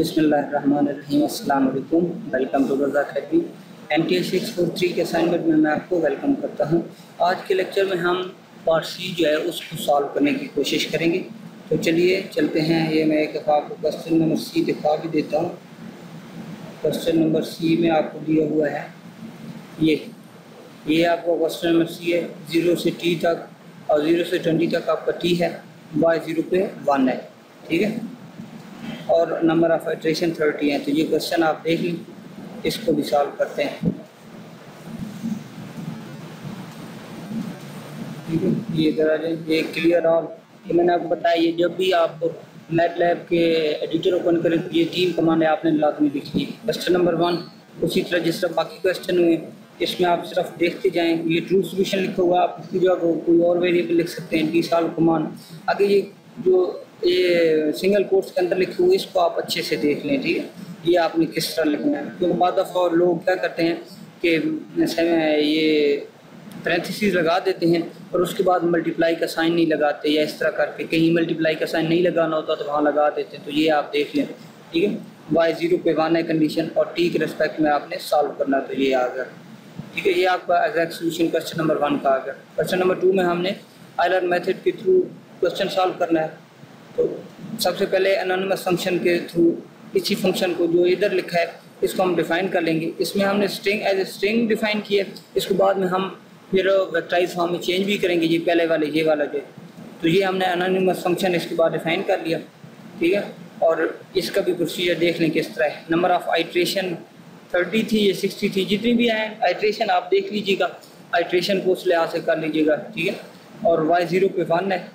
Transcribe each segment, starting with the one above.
अस्सलाम वालेकुम to Raza academy M T S six four three के असाइनमेंट में मैं आपको वेलकम करता हूँ। आज के लेक्चर में हम पार्ट सी जो है, उसको सॉल्व करने की कोशिश करेंगे। तो चलिए चलते हैं। ये मैं एक दफ़ा आपको क्वेश्चन नंबर सी दिखा भी देता हूँ। क्वेश्चन नंबर सी में आपको दिया हुआ है। ये ये आपका क्वेश्चन नंबर सी है। ज़ीरो से टी तक और ज़ीरो से ट्वेंटी तक आपका टी है। वाई ज़ीरो पे वन है। ठीक है? और नंबर ऑफ़ एट्रेशन थर्टी हैं तो ये क्वेश्चन आप देख लें, इसको भी सॉल्व करते हैं। ये करा जाए ये क्लियर और ये मैंने आपको बताया, ये जब भी आप नेट लैब के एडिटर ओपन करें, ये तीन कमांडें आपने लाजमी लिखनी है क्वेश्चन नंबर वन उसी तरह जिस तरह बाकी क्वेश्चन हुए, इसमें आप सिर्फ़ देखते जाएँ, ये ट्रू सोल्यूशन लिखा हुआ आप इसकी जगह कोई और वेरिएबल लिख सकते हैं टी साल कमांड आगे ये जो ये सिंगल कोर्स के अंदर लिखे हुए इसको आप अच्छे से देख लें, ठीक है? ये आपने किस तरह लिखना है? क्योंकि बाद दफ़ा लोग क्या करते हैं कि ये पैरेंथिस लगा देते हैं और उसके बाद मल्टीप्लाई का साइन नहीं लगाते या इस तरह करके कहीं मल्टीप्लाई का साइन नहीं लगाना होता तो वहाँ लगा देते हैं। तो ये आप देख लें, ठीक है? वाई ज़ीरो पे वन है कंडीशन और टी के रिस्पेक्ट में आपने सॉल्व करना तो ये आ गया, ठीक है? ये आपका exact solution question number one का आ गया। क्वेश्चन नंबर टू में हमने आइलर मेथड के थ्रू क्वेश्चन सॉल्व करना है। तो सबसे पहले अनोनमस फ़ंक्शन के थ्रू इसी फ़ंक्शन को जो इधर लिखा है, इसको हम डिफाइन कर लेंगे। इसमें हमने string as a string define किया इसके बाद में हम फिर वेक्टाइज फॉर्म में चेंज भी करेंगे, ये पहले वाले, ये वाला जो तो ये हमने अनोनमस फ़ंक्शन इसके बाद डिफाइन कर लिया, ठीक है? और इसका भी प्रोसीजर देख लें किस तरह है। नंबर ऑफ़ आइट्रेशन थर्टी थी, या सिक्सटी थी, जितनी भी आए आइट्रेशन आप देख लीजिएगा। आइट्रेशन को उस लिहाज से कर लीजिएगा, ठीक है? और वाई ज़ीरो पे वन है।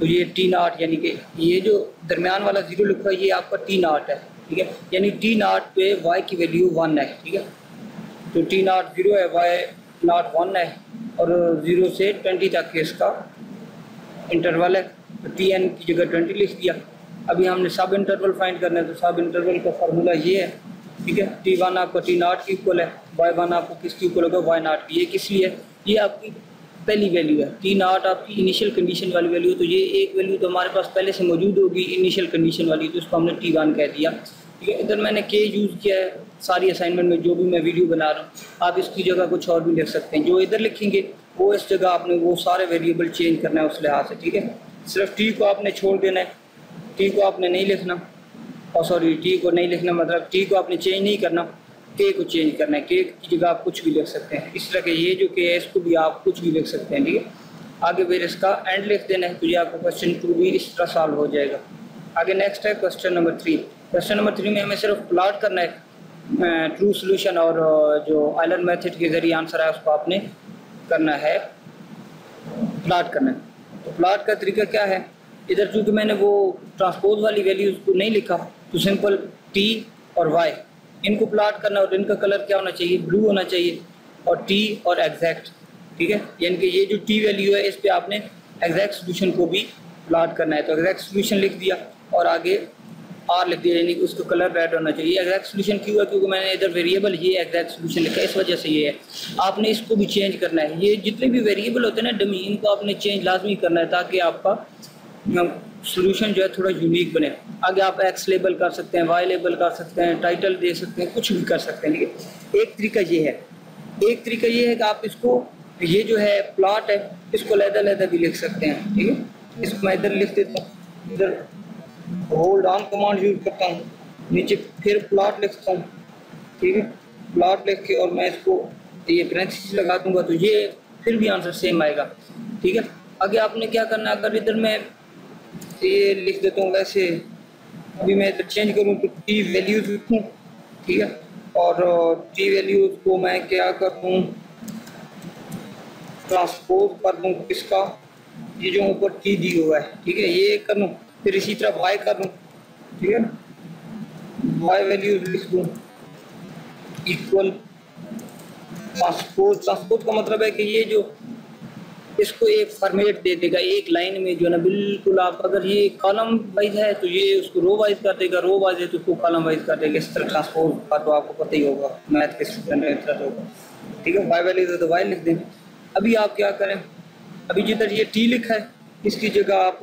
तो ये टी नाट यानी कि ये जो दरमियान वाला ज़ीरो लिखा है, ये आपका टी नाट है, ठीक है? यानी टी नाट पे वाई की वैल्यू वन है, ठीक है? तो टी नाट ज़ीरो है वाई नाट वन है, और ज़ीरो से ट्वेंटी तक के इसका इंटरवल है। तो टी एन की जगह ट्वेंटी लिख दिया। अभी हमने सब इंटरवल फाइंड करना है तो सब इंटरवल का फार्मूला ये है, ठीक है? टी वन आपका टी नाट की इक्वल है वाई वन आपको किसकी इक्वल होगा? वाई नाट की। ये किस लिए? ये आपकी पहली वैल्यू है टी नाट आपकी इनिशियल कंडीशन वाली वैल्यू तो ये एक वैल्यू तो हमारे पास पहले से मौजूद होगी इनिशियल कंडीशन वाली तो उसको हमने टी वन कह दिया। ठीक है, इधर मैंने के यूज़ किया है सारी असाइनमेंट में, जो भी मैं वीडियो बना रहा हूँ। आप इसकी जगह कुछ और भी लिख सकते हैं। जो इधर लिखेंगे, वो इस जगह आपने वो सारे वेरिएबल चेंज करना है उस लिहाज से, ठीक है? सिर्फ़ टी को आपने छोड़ देना है। टी को आपने नहीं लिखना। और सॉरी टी को नहीं लिखना मतलब टी को आपने चेंज नहीं करना। के को चेंज करना है, के की जगह आप कुछ भी लिख सकते हैं। इस तरह के ये जो के है, इसको भी आप कुछ भी लिख सकते हैं, ठीक है? आगे फिर इसका एंड लिख देना है तो ये आपको क्वेश्चन टू भी इस तरह सॉल्व हो जाएगा। आगे नेक्स्ट है question number three question number three में हमें सिर्फ़ प्लाट करना है ट्रू सोल्यूशन और जो आइलैंड मेथड के ज़रिए आंसर है उसको आपने करना है प्लाट करना है। तो प्लाट का तरीका क्या है? इधर चूँकि मैंने वो ट्रांसपोज वाली वैल्यूज़ को नहीं लिखा तो सिंपल टी और वाई इनको प्लाट करना और इनका कलर क्या होना चाहिए? ब्लू होना चाहिए और टी और एग्जैक्ट ठीक है? यानी कि ये जो टी वैल्यू है, इस पर आपने एग्जैक्ट सोल्यूशन को भी प्लाट करना है। तो एग्जैक्ट सोल्यूशन लिख दिया और आगे आर लिख दिया, यानी कि उसका कलर रेड होना चाहिए। एग्जैक्ट सोल्यूशन क्यों है? क्योंकि मैंने इधर वेरिएबल ये एग्जैक्ट सोल्यूशन लिखा है, इस वजह से ये है। आपने इसको भी चेंज करना है। ये जितने भी वेरिएबल होते हैं ना डमी इनको आपने चेंज लाजमी करना है ताकि आपका सोल्यूशन जो है थोड़ा यूनिक बने। आगे आप एक्स लेबल कर सकते हैं वाई लेबल कर सकते हैं टाइटल दे सकते हैं, कुछ भी कर सकते हैं। लेकिन एक तरीका ये है, एक तरीका ये है कि आप इसको, ये जो है प्लॉट है, इसको लहदा लहदा भी लिख सकते हैं, ठीक है? इसको मैं इधर लिख देता हूँ, इधर। होल्ड ऑन कमांड यूज़ करता हूँ, नीचे फिर प्लॉट लिखता हूँ, ठीक है? प्लॉट लिख के और मैं इसको, ये प्रेंसिस लगा दूँगा तो ये फिर भी आंसर सेम आएगा, ठीक है? आगे आपने क्या करना है, अगर इधर मैं ये लिख देता हूँ वैसे। अभी मैं इधर चेंज करूँ तो टी वैल्यूज़ लिखूँ, ठीक है? और टी वैल्यूज़ को मैं क्या कर दूँ? ट्रांसपोज कर दूँ किसका ये जो ऊपर टी दी हुआ है, ठीक है? ये कर लूँ फिर इसी तरह वाई कर लूँ ठीक है वाई वैल्यूज़ लिख दूँ। इक्वल ट्रांसपोज ट्रांसपोज का मतलब है कि ये जो इसको एक फॉर्मेट दे देगा, एक लाइन में जो है ना, बिल्कुल आप अगर ये कॉलम वाइज है तो ये उसको रो वाइज कर देगा रो वाइज है तो उसको कॉलम वाइज कर देगा। इस तरह ट्रांसपोर्ट का तो आपको पता ही होगा मैथ के स्टूडेंट में तरह होगा। ठीक है वाई वैल्यू तो वाई लिख देंगे। अभी आप क्या करें? अभी जिधर ये टी लिखा है, इसकी जगह आप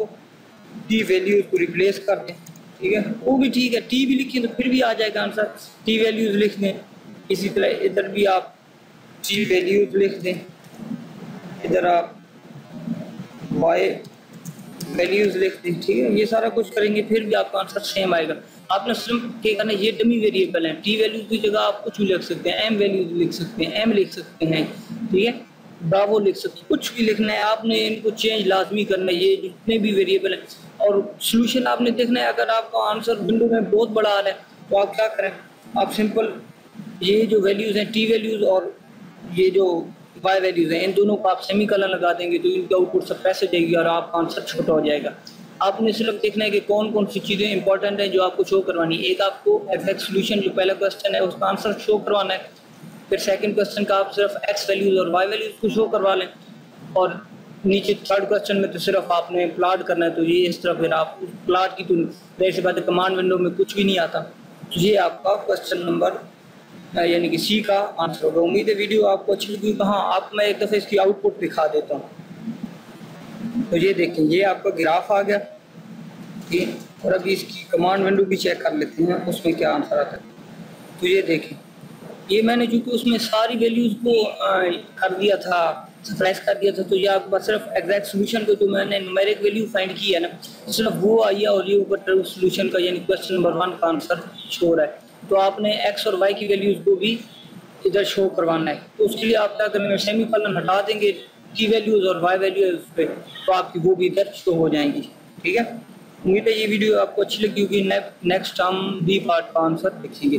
टी वैल्यू को रिप्लेस कर दें। ठीक है, वो भी ठीक है टी भी लिखिए तो फिर भी आ जाएगा आंसर टी वैल्यूज़ लिख दें, इसी तरह इधर भी आप टी वैल्यूज़ लिख दें। इधर आप वाई वैल्यूज़ लिख दें ठीक है ये सारा कुछ करेंगे, फिर भी आपका आंसर सेम आएगा। आपने सिर्फ़ क्या करना ये डमी वेरिएबल है। टी वैल्यूज़ की जगह आप कुछ भी लिख सकते हैं एम वैल्यूज़ लिख सकते हैं एम लिख सकते हैं, ठीक है? ब्रावो लिख सकते हैं। कुछ भी लिखना है, आपने इनको चेंज लाजमी करना है, ये जितने भी वेरिएबल हैं। और सोल्यूशन आपने देखना है, अगर आपका आंसर विंडो में बहुत बड़ा आ रहा है तो आप क्या करें? आप सिंपल ये जो वैल्यूज़ हैं टी वैल्यूज़ और ये जो वाई वैल्यूज़ हैं। इन दोनों को आप सेमी कलर लगा देंगे तो इनके आउटपुट सब पैसे जाएगी और आपका आंसर छोटा हो जाएगा। आपने सिर्फ़ देखना है कि कौन कौन सी चीज़ें इंपॉर्टेंट हैं जो आपको शो करवानी है। एक आपको एफ़ एक्स सोल्यूशन जो पहला क्वेश्चन है, उसका आंसर शो करवाना है। फिर सेकंड क्वेश्चन का आप सिर्फ़ एक्स वैल्यूज़ और वाई वैल्यूज़ को शो करवा लें। और नीचे थर्ड क्वेश्चन में तो सिर्फ़ आपने प्लाट करना है तो ये इस तरह फिर आप प्लाट की तो देर बात कमांड विंडो में कुछ भी नहीं आता। ये आपका क्वेश्चन नंबर यानी कि सी का आंसर होगा। उम्मीद है वीडियो आपको अच्छी लगी कहाँ आप, मैं एक दफ़े इसकी आउटपुट दिखा देता हूँ। तो ये देखें, ये आपका ग्राफ आ गया। ठीक और अभी इसकी कमांड विंडो भी चेक कर लेते हैं, उसमें क्या आंसर आता है। तो ये देखें, ये मैंने चूँकि उसमें सारी वैल्यूज़ को कर दिया था सप्राइज कर दिया था तो ये आपके सिर्फ़ एग्जैक्ट सोल्यूशन को जो मैंने नुमेरिक वैल्यू फाइंड की है ना, सिर्फ़ वो आई है और ये ऊपर सोल्यूशन का, यानी क्वेश्चन नंबर वन का आंसर शो रहा है। तो आपने एक्स और वाई की वैल्यूज़ को भी इधर शो करवाना है। तो उसके लिए आप क्या करेंगे सेमी कॉलम हटा देंगे की वैल्यूज़ और वाई वैल्यूज़ पे तो आपकी वो भी इधर शो हो जाएँगी। ठीक है? उम्मीद है ये वीडियो आपको अच्छी लगी होगी। नेक्स्ट हम बी पार्ट का आंसर देखेंगे।